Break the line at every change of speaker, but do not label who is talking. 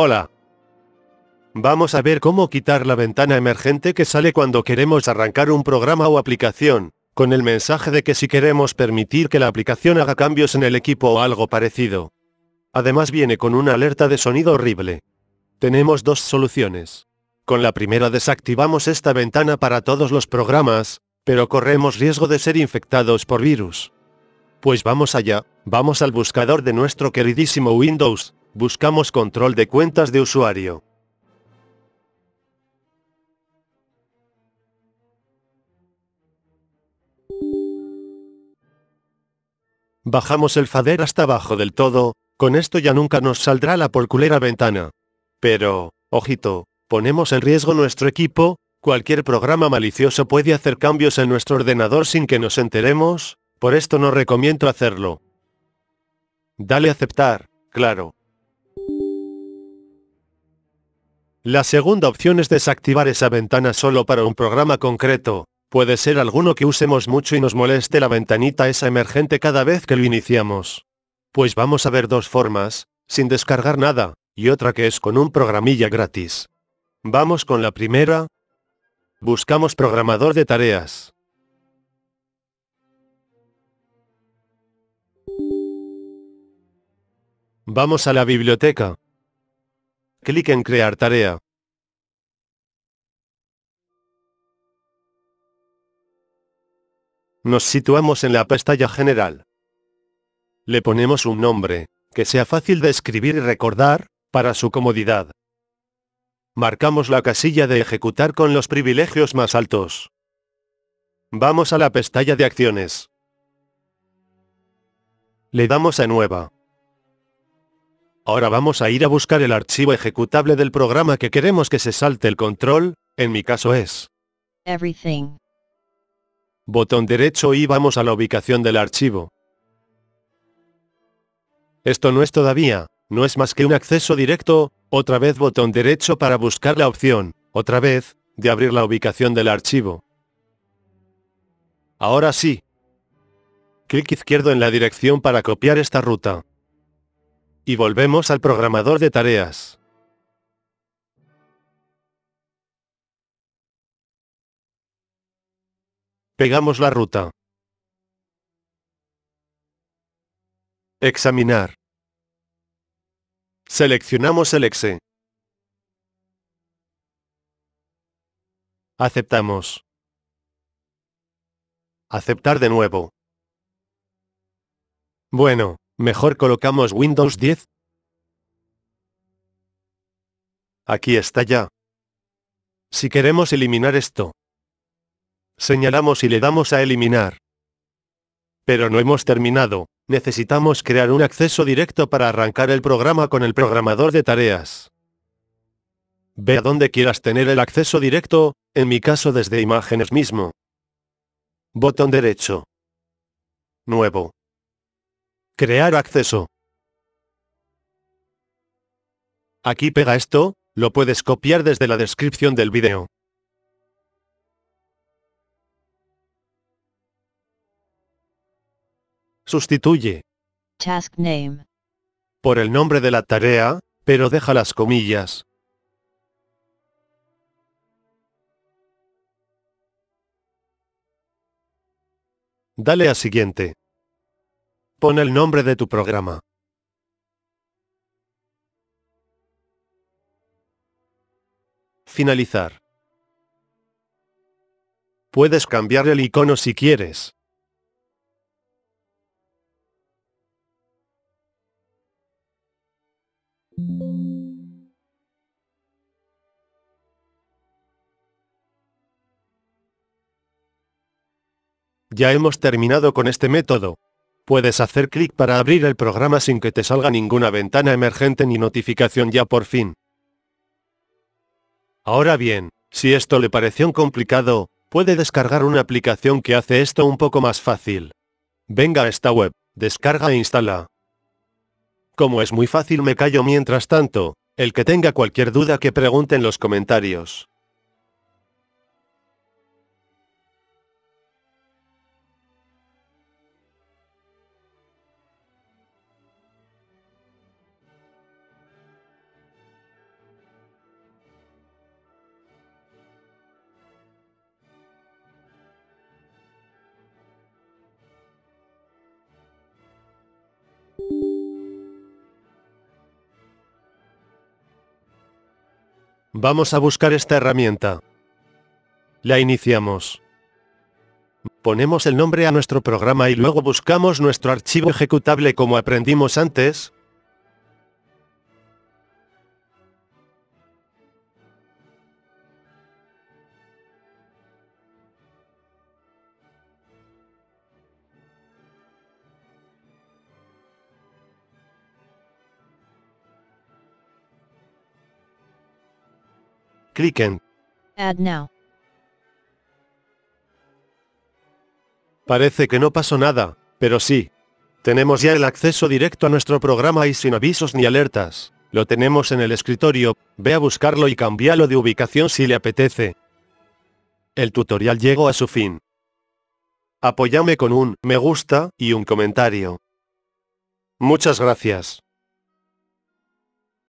Hola. Vamos a ver cómo quitar la ventana emergente que sale cuando queremos arrancar un programa o aplicación, con el mensaje de que si queremos permitir que la aplicación haga cambios en el equipo o algo parecido. Además viene con una alerta de sonido horrible. Tenemos dos soluciones. Con la primera desactivamos esta ventana para todos los programas, pero corremos riesgo de ser infectados por virus. Pues vamos allá, vamos al buscador de nuestro queridísimo Windows, buscamos control de cuentas de usuario. Bajamos el fader hasta abajo del todo, con esto ya nunca nos saldrá la porculera ventana. Pero, ojito, ponemos en riesgo nuestro equipo, cualquier programa malicioso puede hacer cambios en nuestro ordenador sin que nos enteremos, por esto no recomiendo hacerlo. Dale aceptar, claro. La segunda opción es desactivar esa ventana solo para un programa concreto, Puede ser alguno que usemos mucho y nos moleste la ventanita esa emergente cada vez que lo iniciamos. Pues vamos a ver dos formas, sin descargar nada, y otra que es con un programilla gratis. Vamos con la primera. Buscamos programador de tareas. Vamos a la biblioteca. Clic en crear tarea. Nos situamos en la pestaña general. Le ponemos un nombre, que sea fácil de escribir y recordar, para su comodidad. Marcamos la casilla de ejecutar con los privilegios más altos. Vamos a la pestaña de acciones. Le damos a nueva. Ahora vamos a ir a buscar el archivo ejecutable del programa que queremos que se salte el control, en mi caso es
everything,
botón derecho y vamos a la ubicación del archivo. Esto no es todavía, no es más que un acceso directo, otra vez botón derecho para buscar la opción, otra vez, de abrir la ubicación del archivo. Ahora sí. Clic izquierdo en la dirección para copiar esta ruta. Y volvemos al programador de tareas. Pegamos la ruta. Examinar. Seleccionamos el exe. Aceptamos. Aceptar de nuevo. Bueno, mejor colocamos Windows 10. Aquí está ya. Si queremos eliminar esto, señalamos y le damos a eliminar. Pero no hemos terminado, necesitamos crear un acceso directo para arrancar el programa con el programador de tareas. Ve a donde quieras tener el acceso directo, en mi caso desde imágenes mismo. Botón derecho. Nuevo. Crear acceso. Aquí pega esto, lo puedes copiar desde la descripción del vídeo. Sustituye
task name,
por el nombre de la tarea, pero deja las comillas. Dale a siguiente. Pon el nombre de tu programa. Finalizar. Puedes cambiar el icono si quieres. Ya hemos terminado con este método. Puedes hacer clic para abrir el programa sin que te salga ninguna ventana emergente ni notificación ya por fin. Ahora bien, si esto le pareció complicado, puede descargar una aplicación que hace esto un poco más fácil. Venga a esta web, descarga e instala. Como es muy fácil me callo mientras tanto, el que tenga cualquier duda que pregunte en los comentarios. Vamos a buscar esta herramienta. La iniciamos. Ponemos el nombre a nuestro programa y luego buscamos nuestro archivo ejecutable como aprendimos antes. Clic en
Add now.
Parece que no pasó nada, pero sí. Tenemos ya el acceso directo a nuestro programa y sin avisos ni alertas. Lo tenemos en el escritorio, ve a buscarlo y cambialo de ubicación si le apetece. El tutorial llegó a su fin. Apóyame con un me gusta y un comentario. Muchas gracias.